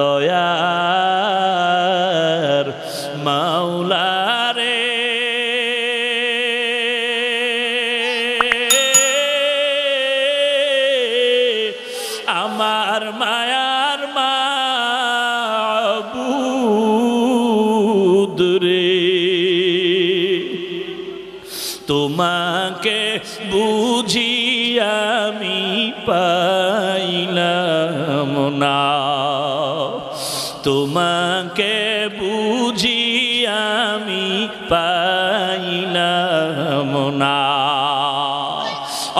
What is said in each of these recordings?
দয়ার মাওলারে। আমার মায়ার মাবুদ তোমাকে বুঝি আমি পাইলাম না। তোমাকে বুঝি আমি পাইলাম না।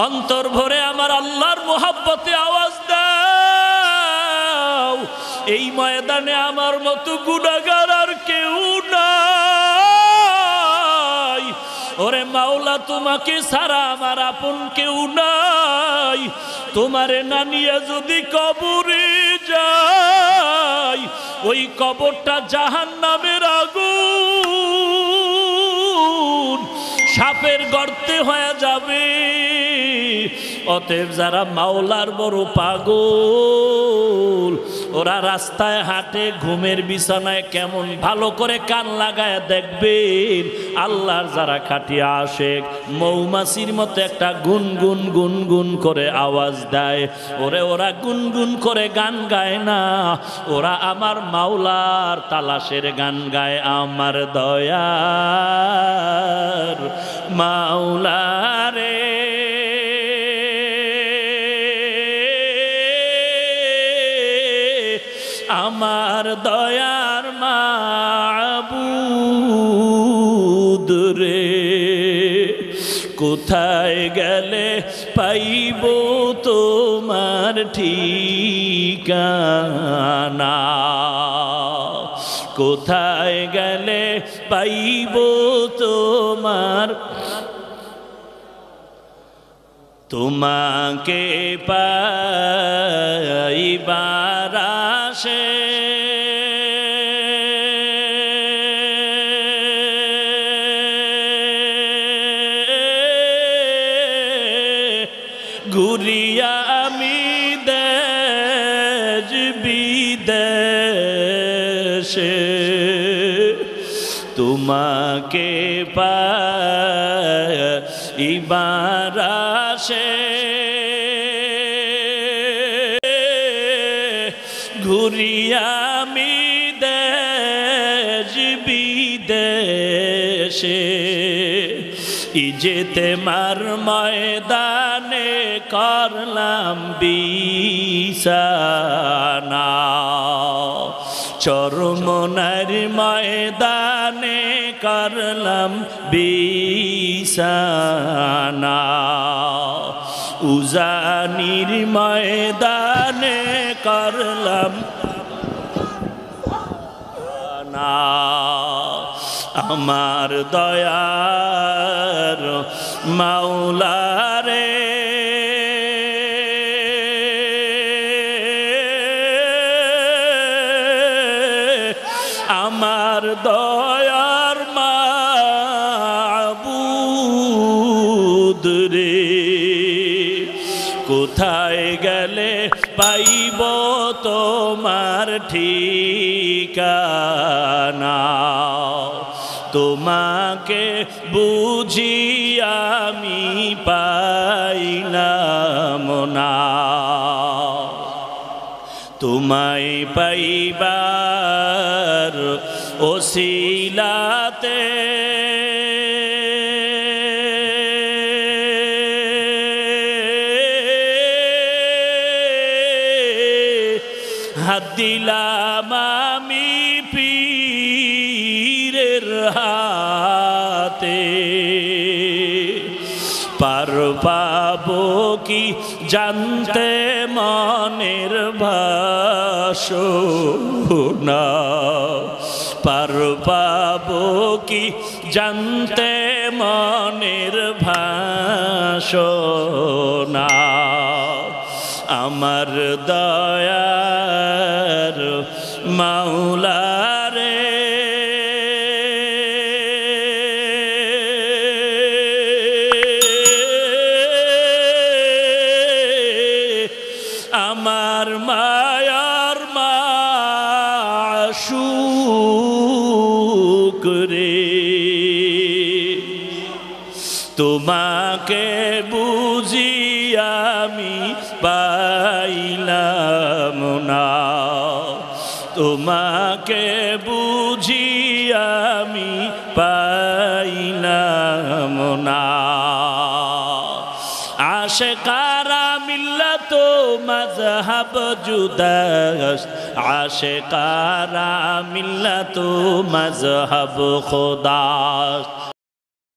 অন্তর ভরে আমার আল্লাহর মোহাব্বতে আওয়াজ দাও। এই ময়দানে আমার মতো গুণাগার আর কেউ নাই। ওরে মাওলা, তোমাকে সারা আমার আপন কেউ নাই। তোমারে না নিয়ে যদি কবরে যাই ওই কবরটা জাহান নামের আগুন। সাপের গর্তে হয়ে যাবে। অতএব যারা মাওলার বড় পাগল ওরা রাস্তায় হাঁটে, ঘুমের বিছানায় কেমন ভালো করে কান লাগায় দেখবেন আল্লাহর যারা খাটিয়া আসে মৌমাছির মতো একটা গুন গুন গুন গুন করে আওয়াজ দেয়। ওরে ওরা গুনগুন করে গান গায় না, ওরা আমার মাওলার তালাশের গান গায়, আমার দয়ার আমার দয়ার মাবুদ রে, কোথায় গেলে পাইব তোমার ঠিকানা? কোথায় গেলে পাইব তোমার তোমাকে পাইবার আসে ঘুরিয়া আমি দেশ তোমাকে পাইবার আসে। ঘুরিয়া আমি দেশ বিদেশে ইজেতে মার ময়দানে করলাম বিছানা। চরমনার ময়দানে করলাম বিছানা। উজানির ময়দানে করলাম না আমার দয়ার মাওলারে। আমার দয়ার মাবুদ রে কোথায় গেলে পাইব তোমার ঠিকানা? তোমাকে বুঝি আমি পাইলাম না। তোমায় পাইবার ওসিলাতে হাত দিলাম আমি পীরের হাতে পার পাবো কি জানতে মনের ভাষণা পার পাবো কি জানতে মনের ভাষণা আমার দয়ার মাওলারে আমার মায়ার শুকরে তোমাকে বুঝি আমি পাইলাম না। তোমাকে বুঝি আমি পাইলাম না। আশেকারা مذهب جداست عاشقارا ملت مذهب خداست